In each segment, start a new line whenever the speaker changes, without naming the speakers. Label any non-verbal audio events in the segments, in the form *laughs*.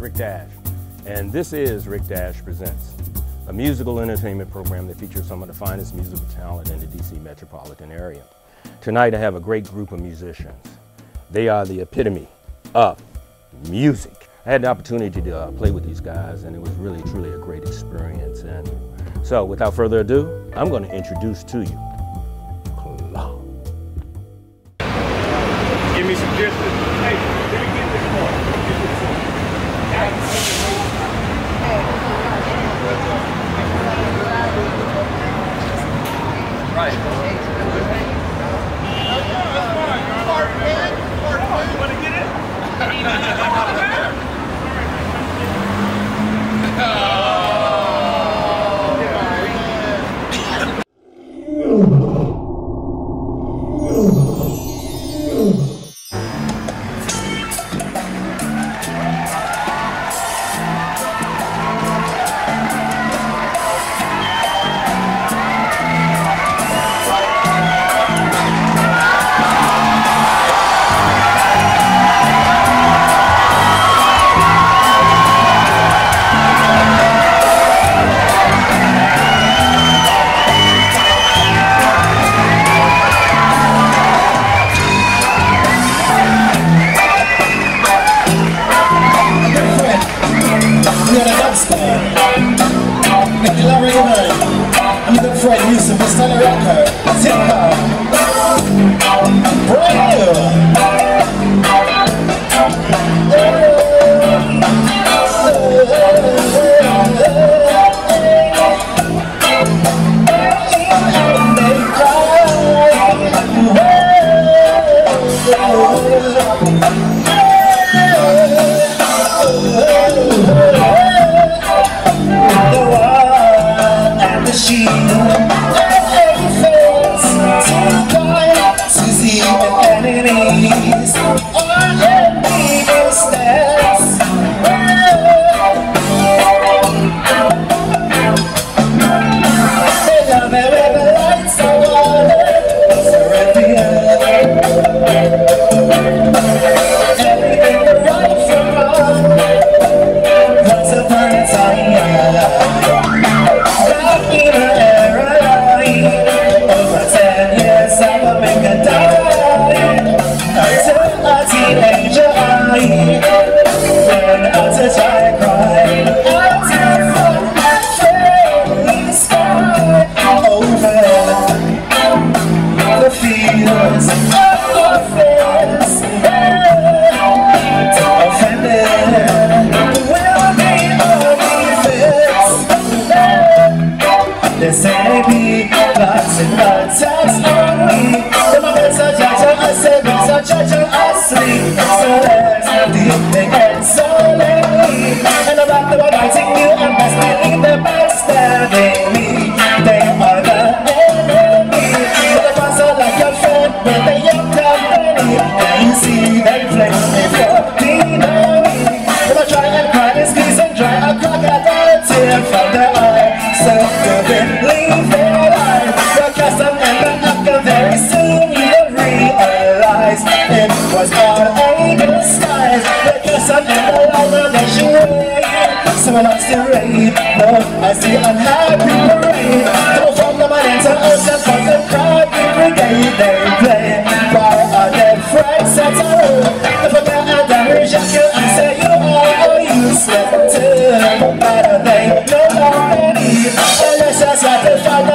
Rick Dash, and this is Rick Dash Presents, a musical entertainment program that features some of the finest musical talent in the DC metropolitan area. Tonight I have a great group of musicians. They are the epitome of music. I had the opportunity to uh, play with these guys and it was really truly a great experience. And so without further ado, I'm going to introduce to you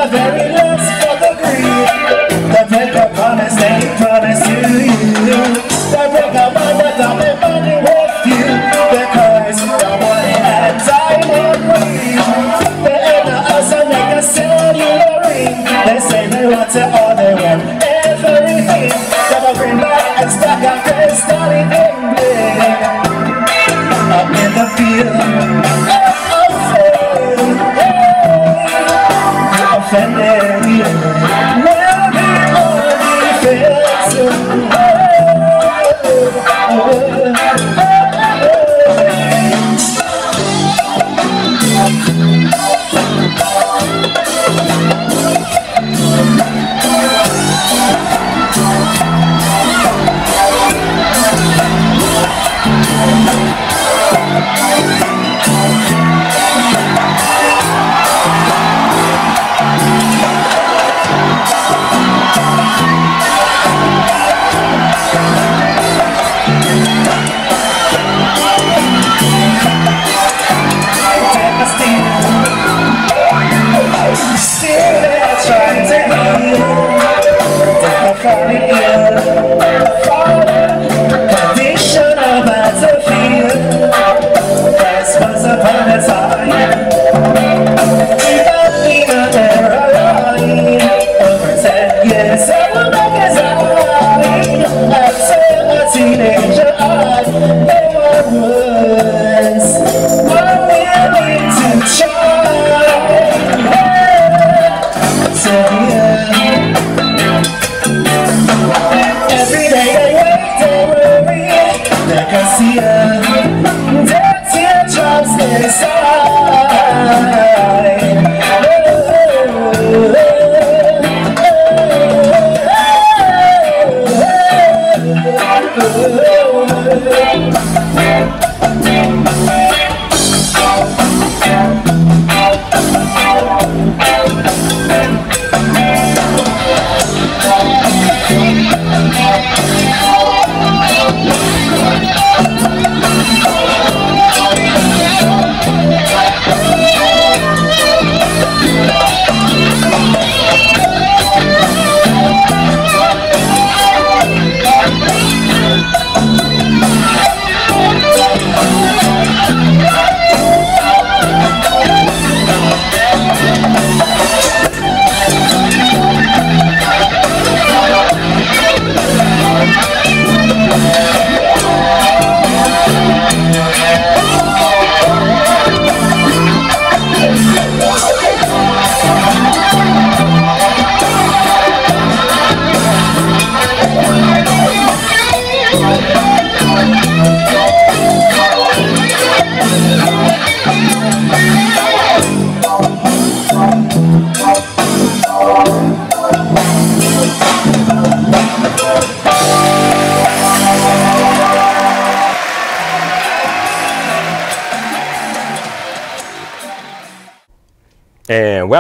very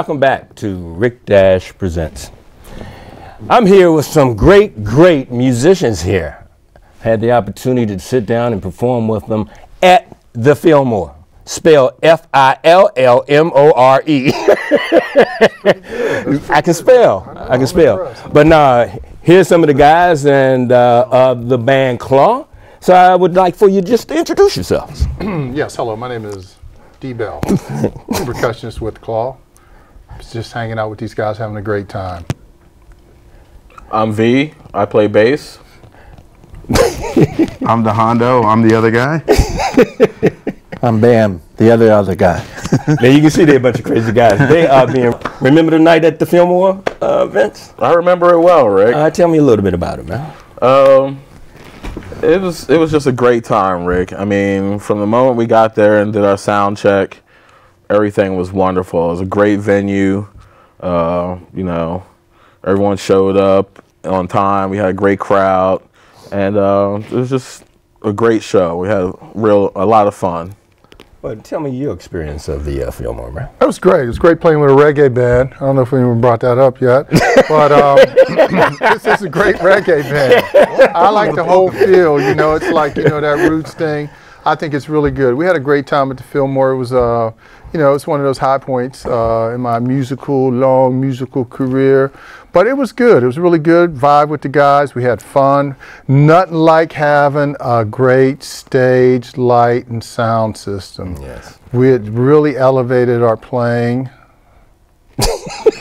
welcome back to Rick Dash Presents. I'm here with some great, great musicians here. Had the opportunity to sit down and perform with them at the Fillmore. Spell F I L L M O R E. *laughs* I can spell. I can spell. But now, here's some of the guys and uh, of the band Claw. So I would like for you just to introduce yourselves. *clears throat*
Yes, hello, my name is D Bell, percussionist with Claw. Just hanging out with these guys, having a great time.
I'm V. I play bass. *laughs*
I'm the Hondo. I'm the other guy. *laughs*
I'm Bam, the other other guy. *laughs*
Now you can see they're a bunch of crazy guys. They are being. Remember the night at the Fillmore, uh, Vince?
I remember it well, Rick.
Uh, tell me a little bit about it, man.
Um, it was it was just a great time, Rick. I mean, from the moment we got there and did our sound check, everything was wonderful. It was a great venue. Uh, you know, everyone showed up on time. We had a great crowd, and uh, it was just a great show. We had a real a lot of fun.
But tell me your experience of the uh, Fillmore, man.
That was great. It was great playing with a reggae band. I don't know if anyone brought that up yet, *laughs* but um, *laughs* this is a great reggae band. *laughs* I like the whole feel. You know, it's like you know that roots thing. I think it's really good. We had a great time at the Fillmore. It was, uh, you know, it's one of those high points uh, in my musical, long musical career. But it was good. It was really good. Vibe with the guys. We had fun. Nothing like having a great stage, light, and sound system.
Yes.
We had really elevated our playing. *laughs*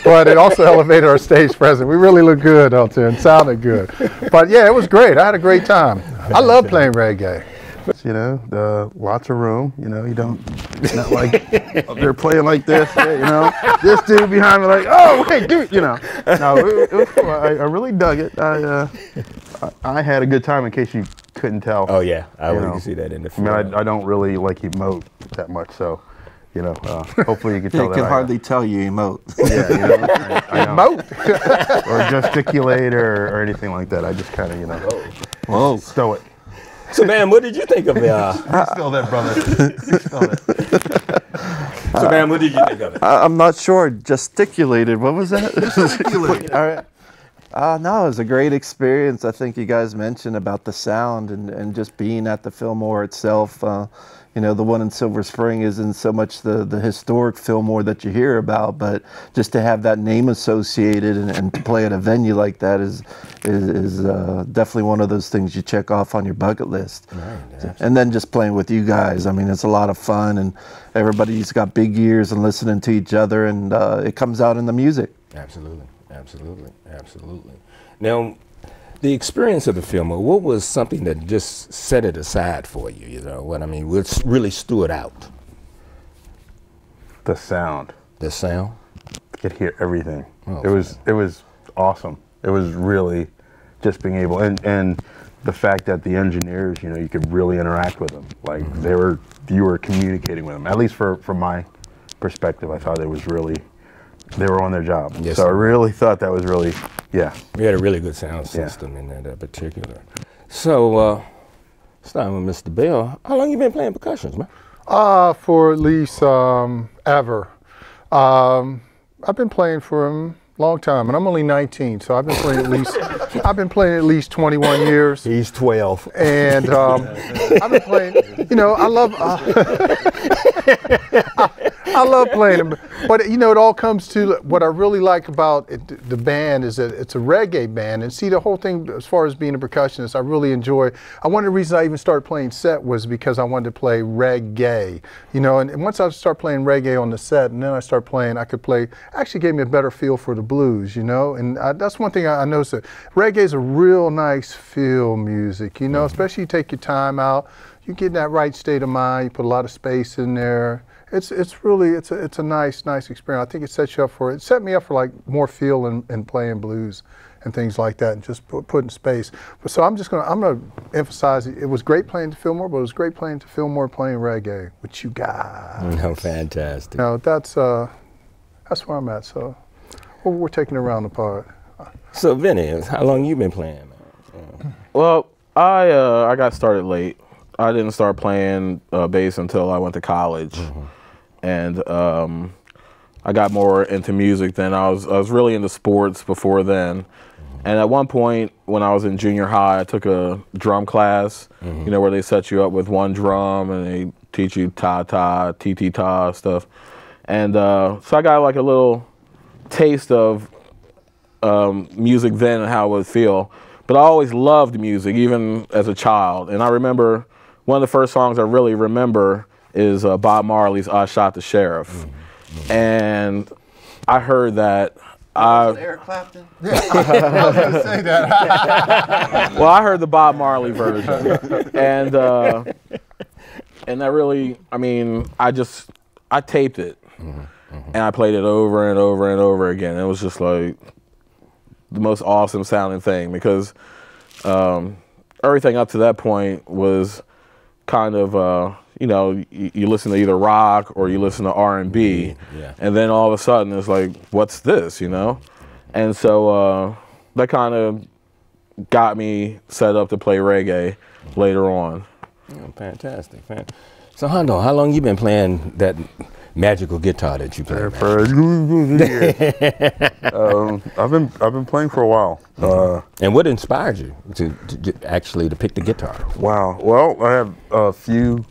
but it also elevated our stage presence. We really looked good out there and sounded good. But yeah, it was great. I had a great time. I love playing reggae.
You know, the lots of room. You know, you don't not like *laughs* they're playing like this. You know, this dude behind me like, oh hey dude. You know, no, it, it was cool. I, I really dug it. I, uh, I I had a good time. In case you couldn't tell.
Oh yeah, I
You
would
know,
see that in the
I mean. I, I don't really like emote that much, so you know, uh, hopefully you can tell
You
that.
can
I-
hardly tell you emote. *laughs*
Yeah, you know, I, I *laughs* don't- or gesticulate or, or anything like that. I just kind of, you know,
Whoa.
stow it.
So, man, what did you think of the? Uh,
Still that, brother.
so, man, what did you think of it?
I, I'm not sure. Gesticulated. What was that? Gesticulated. *laughs* All right. Uh, no, it was a great experience. I think you guys mentioned about the sound and, and just being at the Fillmore itself. Uh, you know, the one in Silver Spring isn't so much the, the historic Fillmore that you hear about, but just to have that name associated and, and to play at a venue like that is is, is uh, definitely one of those things you check off on your bucket list. Right. and then just playing with you guys, I mean, it's a lot of fun, and everybody's got big ears and listening to each other, and uh, it comes out in the music.
Absolutely, absolutely, absolutely. Now, the experience of the film, what was something that just set it aside for you? You know what I mean? What really stood out?
The sound.
The sound.
Could hear everything.
Oh,
it was it was awesome. It was really just being able and and the fact that the engineers, you know, you could really interact with them. Like
Mm-hmm.
they were you were communicating with them. At least for from my perspective, I thought it was really they were on their job.
Yes,
so I really thought that was really yeah.
We had a really good sound
Yeah.
system in that uh, particular. So, uh, starting with Mr. Bell, how long you been playing percussions, man?
Uh, for at least um, ever. Um, I've been playing for a long time, and I'm only 19, so I've been playing at least *laughs* I've been playing at least 21 years.
He's 12.
and um, I've been playing. You know, I love. Uh, *laughs* I, *laughs* I love playing them, but you know, it all comes to what I really like about it, the band is that it's a reggae band, and see the whole thing as far as being a percussionist. I really enjoy. I one of the reasons I even started playing set was because I wanted to play reggae. You know, and, and once I started playing reggae on the set, and then I started playing, I could play. Actually, gave me a better feel for the blues. You know, and I, that's one thing I, I noticed. That reggae is a real nice feel music. You know, especially you take your time out you get in that right state of mind. You put a lot of space in there. It's it's really it's a it's a nice nice experience. I think it sets you up for it set me up for like more feel and, and playing blues and things like that, and just put, put in space. But so I'm just gonna I'm gonna emphasize it. It was great playing to Fillmore, but it was great playing to Fillmore playing reggae with you guys.
No, fantastic.
You know that's uh that's where I'm at. So well, we're taking it around the part.
So, Vinny, how long you been playing, man?
Well, I uh, I got started late. I didn't start playing uh, bass until I went to college, and um, I got more into music than I was. I was really into sports before then. And at one point, when I was in junior high, I took a drum class. You know, where they set you up with one drum and they teach you ta ta, ti ti ta stuff. And uh, so I got like a little taste of um, music then and how it would feel. But I always loved music, even as a child. And I remember one of the first songs I really remember is uh, Bob Marley's "I Shot the Sheriff," and I heard that. I,
Eric Clapton. *laughs* *laughs* *laughs*
well, I heard the Bob Marley version, and uh, and that really, I mean, I just I taped it, and I played it over and over and over again. It was just like the most awesome sounding thing because um, everything up to that point was kind of uh, you know you, you listen to either rock or you listen to R and B,
Yeah.
and then all of a sudden it's like, what's this? You know, and so uh, that kind of got me set up to play reggae later on.
Oh, fantastic, fan. So Hondo, how long you been playing that magical guitar that you play? *laughs*
Um, I've been I've been playing for a while. Uh,
And what inspired you to, to, to actually to pick the guitar?
wow. Well, I have a few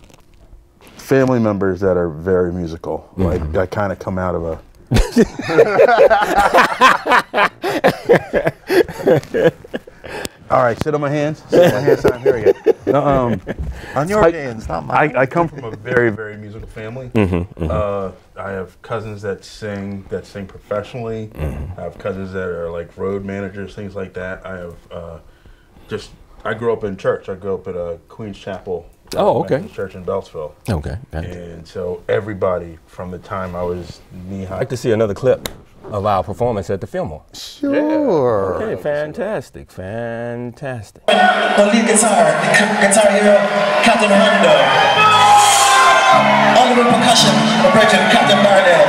family members that are very musical. Like I kind of come out of a. *laughs* *laughs* All right, sit on my hands. Sit on my hands. Sign. Here we go. Um, *laughs*
On your
I-
hands, not mine.
I, I come from a very, very musical family. Uh, I have cousins that sing that sing professionally. I have cousins that are like road managers, things like that. I have uh, just I grew up in church. I grew up at a Queen's Chapel. uh,
Oh, okay.
Church in Beltsville,
Okay.
And so everybody from the time I was knee high.
I'd like to see another clip of our performance at the Fillmore.
Sure.
Okay, fantastic, fantastic.
On lead guitar, the c- guitar hero, Captain Hondo. On the percussion, the brethren, Captain Barnell.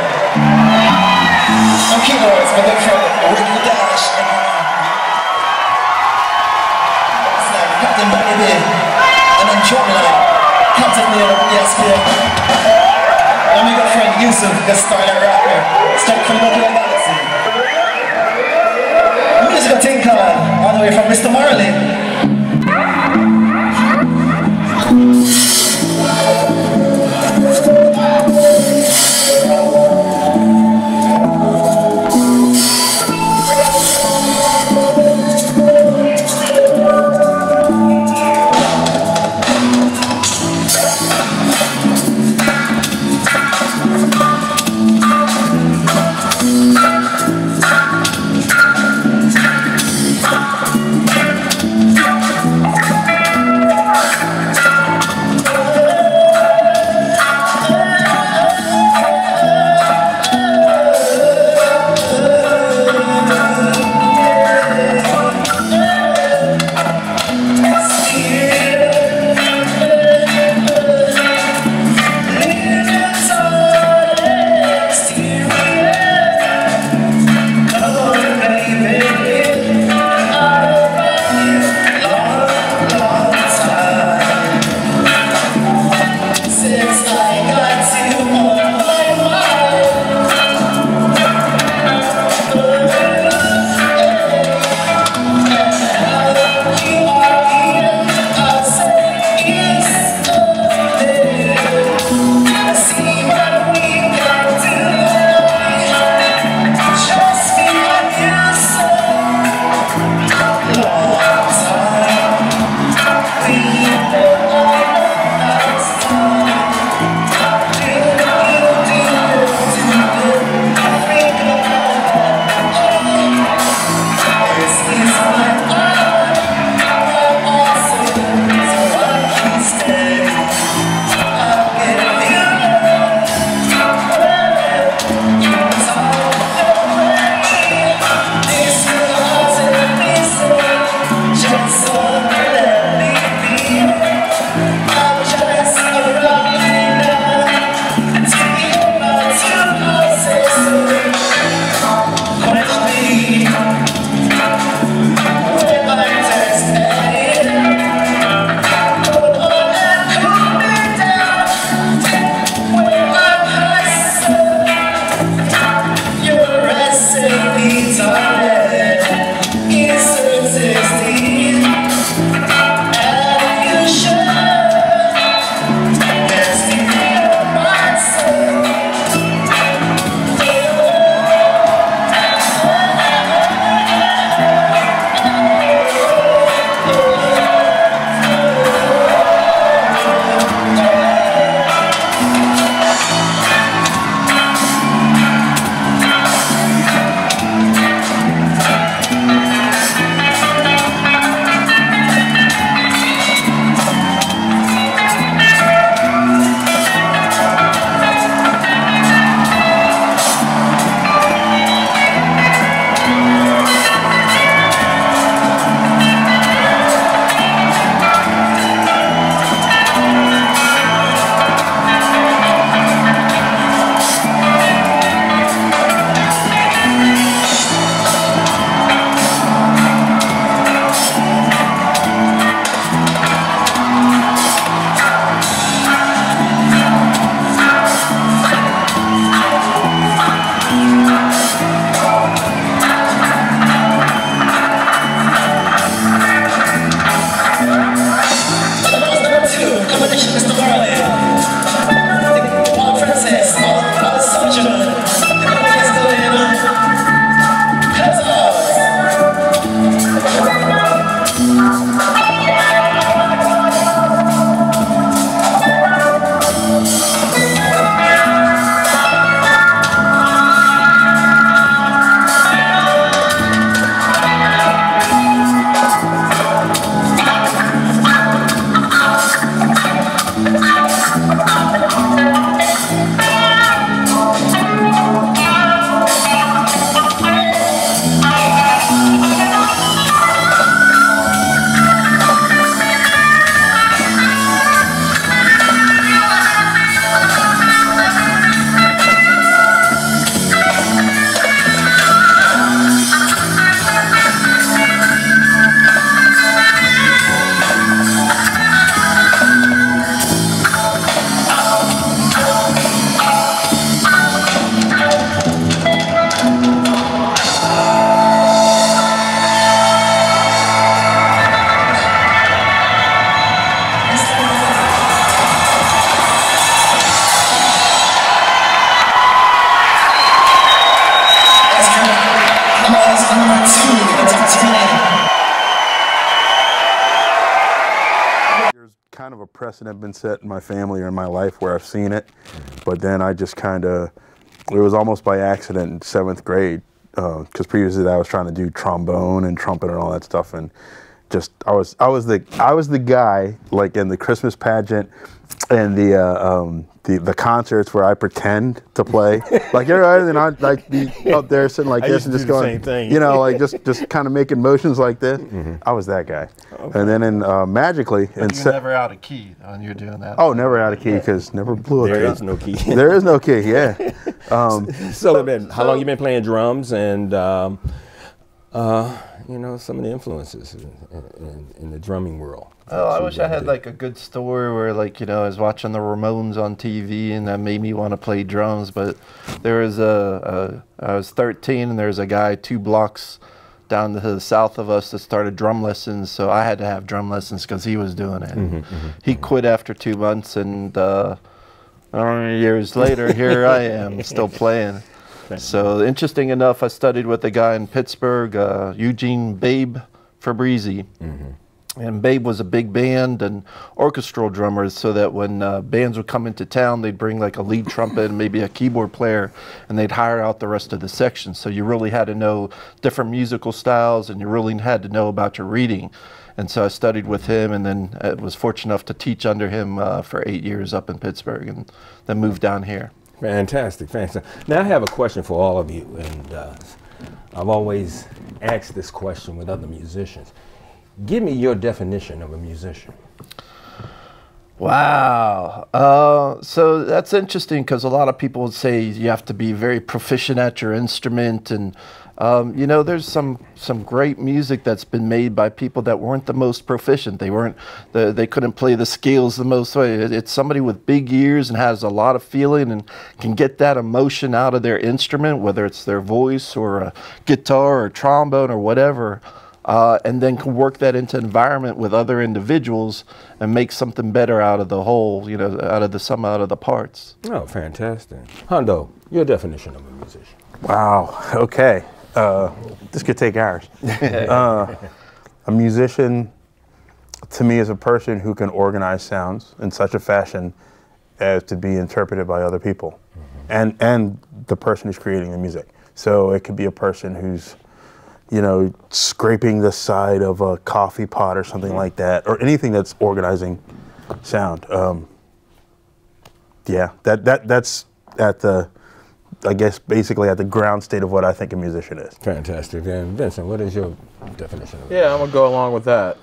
On keyboards, my good friend, Ricky Dash. Captain Barney B. And on drumline, Captain Neil ESPN. And my good friend Yusuf, the starter
precedent been set in my family or in my life where I've seen it, but then I just kind of, it was almost by accident in seventh grade, uh, because previously I was trying to do trombone and trumpet and all that stuff, and just I was I was the I was the guy like in the Christmas pageant and the uh, um, the the concerts where I pretend to play *laughs* like everybody and I'd like be up there sitting like
I
this and just going
same thing.
you know like just just kind of making motions like this.
Mm-hmm.
I was that guy, and then in uh, magically in
You're
se-
never out of key when you're doing that.
oh never out of key because never blew a
There
key.
is no key. *laughs*
there is no key. Yeah. *laughs* Um,
so, Ben, how long you been playing drums and um, uh, you know some of the influences in, in, in the drumming world?
Oh, I wish I had
did?
like a good story where, like, you know, I was watching the Ramones on TV and that made me want to play drums. But there was a, a I was 13 and there was a guy two blocks down to the south of us that started drum lessons. So I had to have drum lessons because he was doing it. Mm-hmm, mm-hmm. he quit after two months and uh, I don't know, years later, here I am still *laughs* playing. So interesting enough, I studied with a guy in Pittsburgh, uh, Eugene Babe Fabrizi. And Babe was a big band and orchestral drummer, so that when uh, bands would come into town, they'd bring like a lead trumpet and maybe a keyboard player, and they'd hire out the rest of the section. So you really had to know different musical styles, and you really had to know about your reading. And so I studied with him, and then I was fortunate enough to teach under him uh, for eight years up in Pittsburgh, and then moved down here.
Fantastic, fantastic. Now I have a question for all of you, and uh, I've always asked this question with other musicians. Give me your definition of a musician.
Wow. Uh, so that's interesting because a lot of people would say you have to be very proficient at your instrument, and um, you know, there's some some great music that's been made by people that weren't the most proficient. They weren't the, they couldn't play the scales the most way. It- It's somebody with big ears and has a lot of feeling and can get that emotion out of their instrument, whether it's their voice or a guitar or trombone or whatever uh, and then can work that into environment with other individuals and make something better out of the whole, you know, out of the sum out of the parts.
Oh, fantastic. Hondo, your definition of a musician.
Wow. Okay. Uh, this could take hours. *laughs* uh, a musician, to me, is a person who can organize sounds in such a fashion as to be interpreted by other people, and and the person who's creating the music. So it could be a person who's, you know, scraping the side of a coffee pot or something like that, or anything that's organizing sound. Um, yeah, that that that's at the I guess basically at the ground state of what I think a musician is.
Fantastic. And Vincent, what is your definition of
Yeah, I'm gonna go along with that.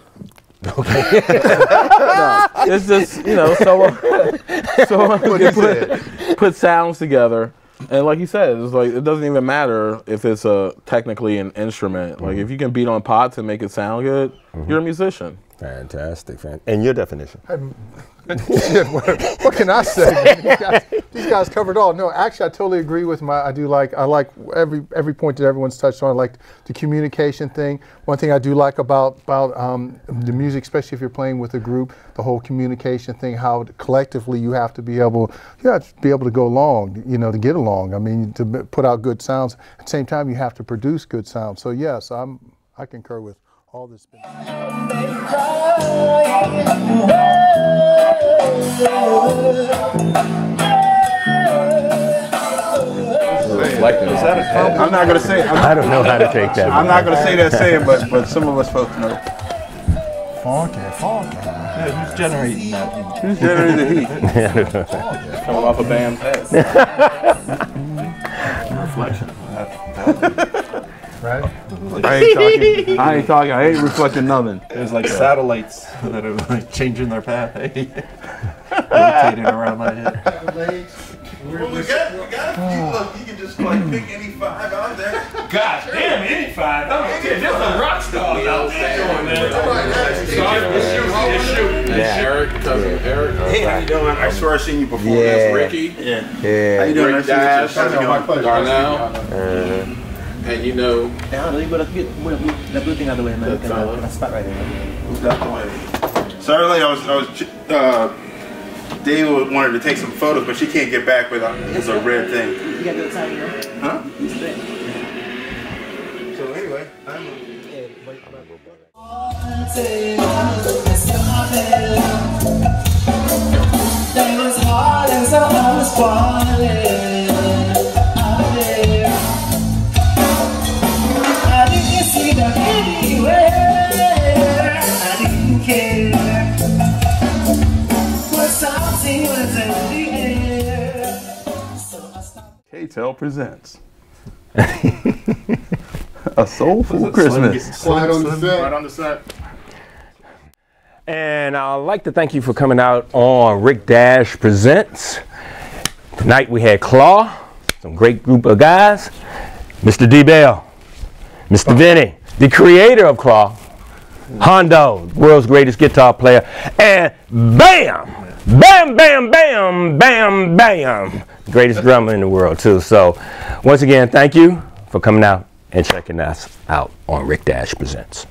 Okay. *laughs* no, it's just you know someone *laughs* someone who can put, put sounds together, and like you said, it's like it doesn't even matter if it's a technically an instrument. Like mm-hmm. if you can beat on pots and make it sound good, mm-hmm. you're a musician.
Fantastic. Fan- and your definition?
Shit, *laughs* what, what can I say? *laughs* These guys, these guys covered all. No, actually, I totally agree with my. I do like. I like every every point that everyone's touched on. I like the communication thing. One thing I do like about about um, the music, especially if you're playing with a group, the whole communication thing. How collectively you have to be able, you have to be able to go along. You know, to get along. I mean, to put out good sounds. At the same time, you have to produce good sounds. So yes, I'm. I concur with all this.
I'm not gonna say. I'm,
I don't know how to take that.
I'm not gonna say that saying, but but some of us folks know.
who's generating that?
Who's generating the heat? *laughs*
Coming off a band's *laughs* head.
Right.
I ain't talking. I ain't talking. I ain't reflecting nothing.
There's like satellites that are like changing their path, *laughs* rotating around my head.
Well, we got, we got a few. Look, you can just like pick any five out there.
God damn, any five. I don't care. There's some rock stars out there doing that. Sorry, let's shoot. Let's.
Eric, cousin Eric.
Hey, how you doing? I swear I've seen you before.
That's Ricky.
Yeah. How you doing?
Rick
Nice
Dash.
to meet you. How's it going?
Darnell. And you know
Yeah, you got the blue, the blue thing out of the way, man.
That
Can, uh,
fella.
can I spot right there?
Who's got the way? So earlier I was, I was, uh, Dave wanted to take some photos, but she can't get back without, it's a red thing.
You got the time, you know?
Huh?
It's.
So anyway.
anyway. I'm
stopped.
K-Tel presents *laughs* a soulful Christmas.
Slide on the set. Right on the set.
And I'd like to thank you for coming out on Rick Dash Presents. Tonight we had Claw, some great group of guys, Mr. D Bell, Mr. Vinny, the creator of Claw, Hondo, world's greatest guitar player, and bam, bam, bam, bam, bam, bam, greatest drummer in the world too. So once again, thank you for coming out and checking us out on Rick Dash Presents.